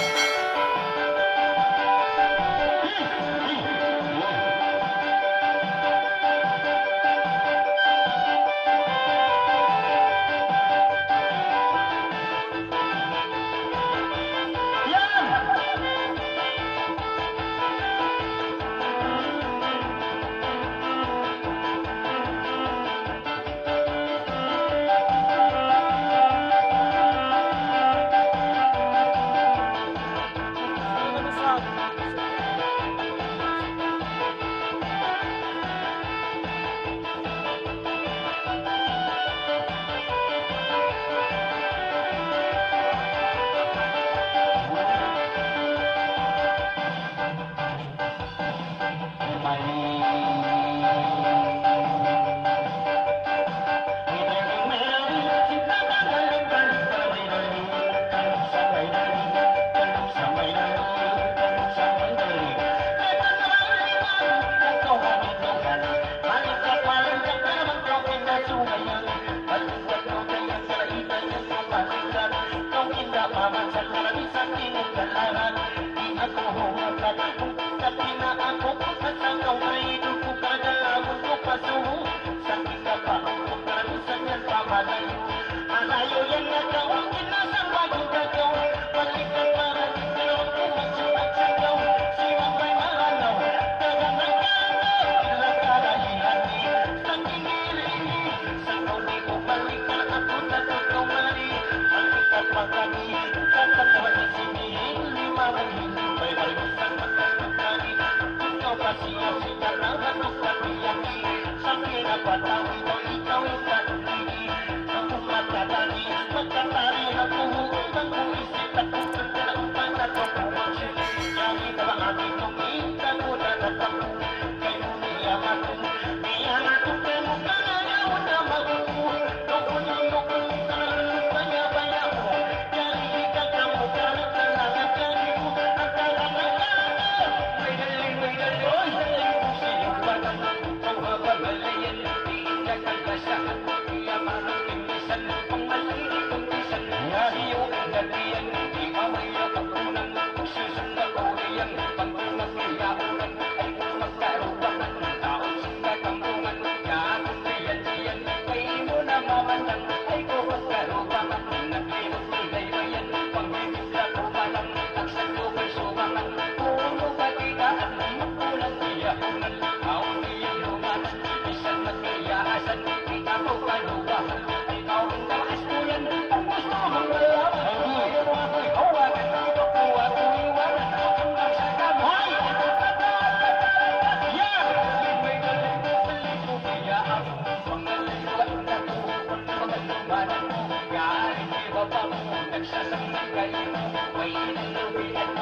Bye. Oh, ka kagasahan Kaya parang Thank you.